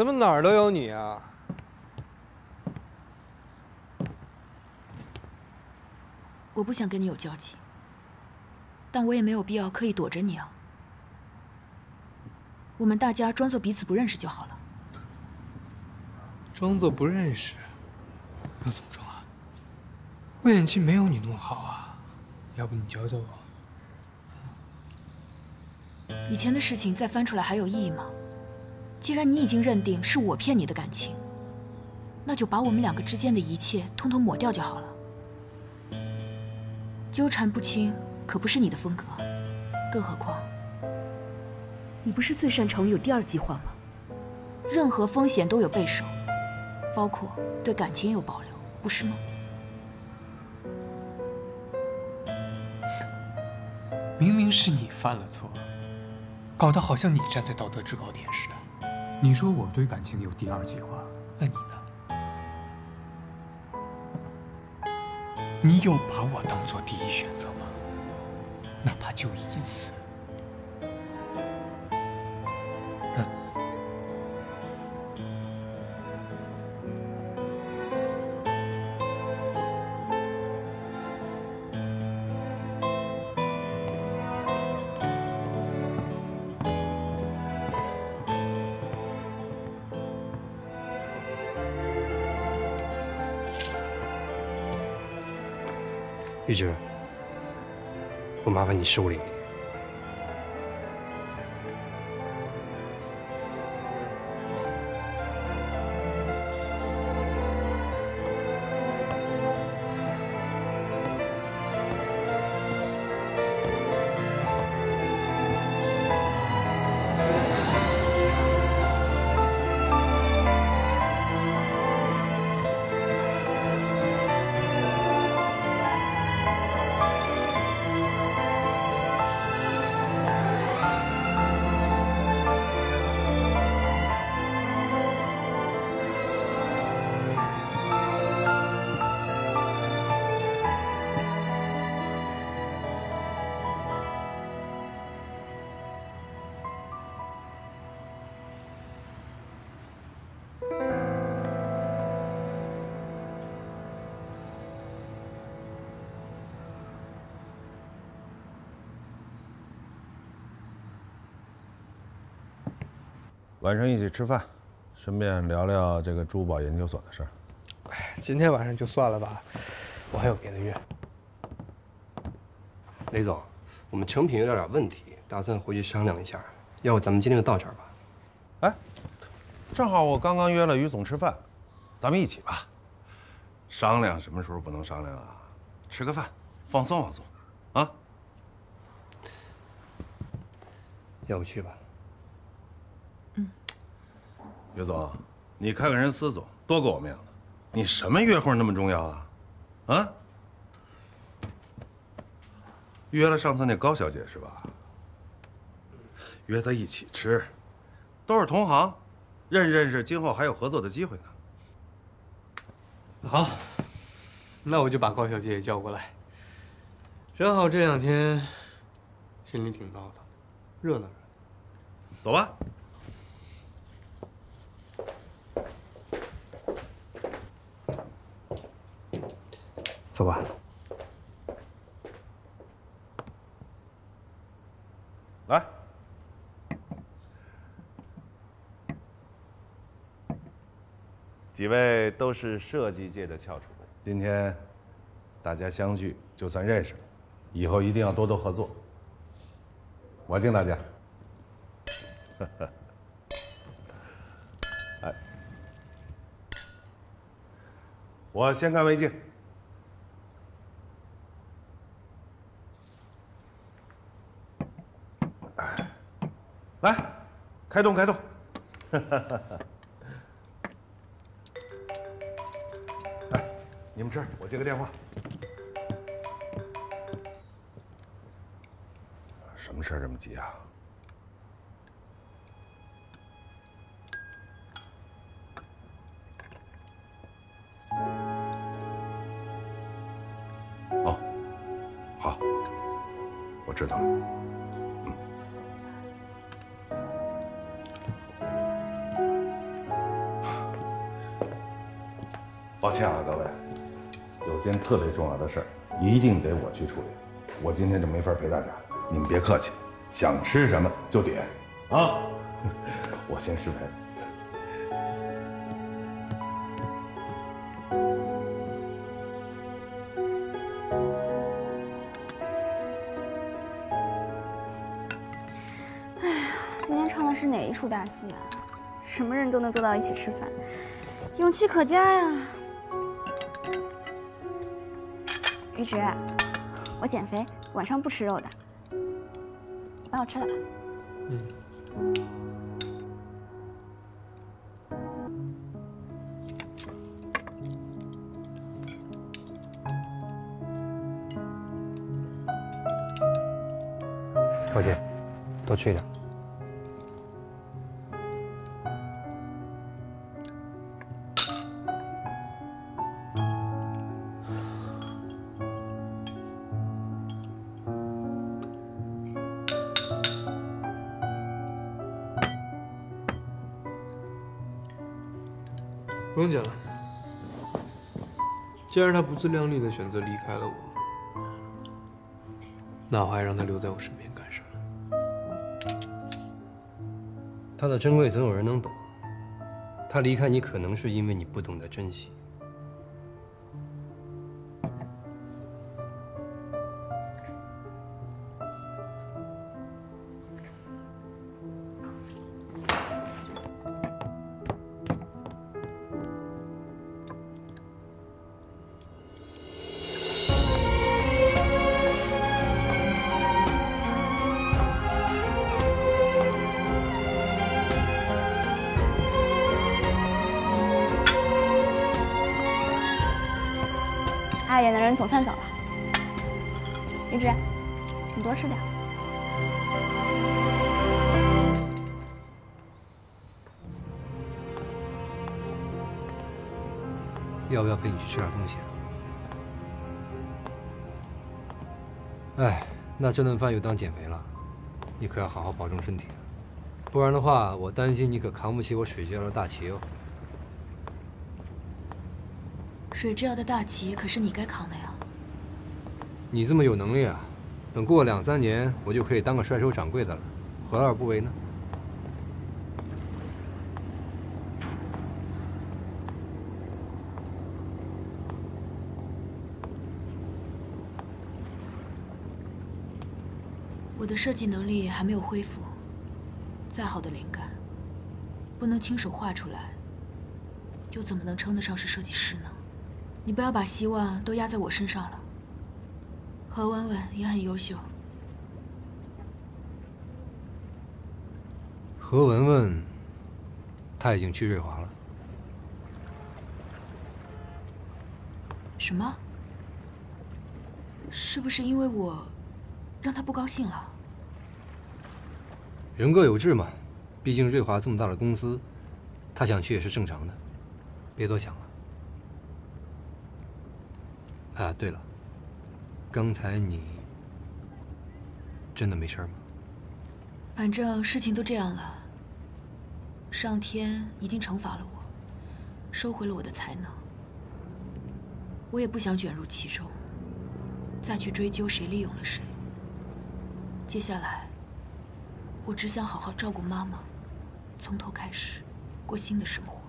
怎么哪儿都有你啊？我不想跟你有交集，但我也没有必要刻意躲着你啊。我们大家装作彼此不认识就好了。装作不认识，要怎么装啊？我演技没有你那么好啊，要不你教教我？以前的事情再翻出来还有意义吗？既然你已经认定是我骗你的感情，那就把我们两个之间的一切通通抹掉就好了。纠缠不清可不是你的风格，更何况你不是最擅长有第二计划吗？任何风险都有备手，包括对感情也有保留，不是吗？明明是你犯了错，搞得好像你站在道德制高点似的。你说我对感情有第二计划，那你呢？你有把我当做第一选择吗？哪怕就一次。玉芝，我麻烦你收敛一点。晚上一起吃饭，顺便聊聊这个珠宝研究所的事儿。哎，今天晚上就算了吧，我还有别的约。雷总，我们成品有点点问题，打算回去商量一下。要不咱们今天就到这儿吧？哎，正好我刚刚约了于总吃饭，咱们一起吧。商量什么时候不能商量啊？吃个饭，放松放松，啊？要不去吧？于总，你看看人司总多给我面子，你什么约会那么重要啊？啊？约了上次那高小姐是吧？约她一起吃，都是同行，认识认识，今后还有合作的机会呢。好，那我就把高小姐也叫过来。正好这两天心里挺闹腾，热闹热闹。走吧。走吧。来，几位都是设计界的翘楚，今天大家相聚，就算认识了，以后一定要多多合作。我敬大家。哎，我先干为敬。来，开动，开动！来，你们吃，我接个电话。什么事儿这么急啊？哦，好，我知道了。抱歉啊，各位，有件特别重要的事儿，一定得我去处理，我今天就没法陪大家。你们别客气，想吃什么就点，啊，我先失陪。哎呀今天唱的是哪一出大戏啊？什么人都能坐到一起吃饭，勇气可嘉呀！玉芝，我减肥，晚上不吃肉的，你帮我吃了吧。嗯。小姐，多吃一点。不用讲了。既然他不自量力的选择离开了我，那我还让他留在我身边干什么？他的珍贵总有人能懂。他离开你，可能是因为你不懂得珍惜。爱演的人总算走了。玉芝，你多吃点。要不要陪你去吃点东西？哎，那这顿饭又当减肥了，你可要好好保重身体，不然的话，我担心你可扛不起我水之耀的大旗哦。水之遥的大旗可是你该扛的呀。你这么有能力啊，等过两三年，我就可以当个甩手掌柜的了，何乐而不为呢？我的设计能力还没有恢复，再好的灵感，不能亲手画出来，又怎么能称得上是设计师呢？你不要把希望都压在我身上了。何文文也很优秀。何文文，她已经去瑞华了。什么？是不是因为我让她不高兴了？人各有志嘛，毕竟瑞华这么大的公司，她想去也是正常的，别多想了。啊，对了，刚才你真的没事吗？反正事情都这样了，上天已经惩罚了我，收回了我的才能，我也不想卷入其中，再去追究谁利用了谁。接下来，我只想好好照顾妈妈，从头开始过新的生活。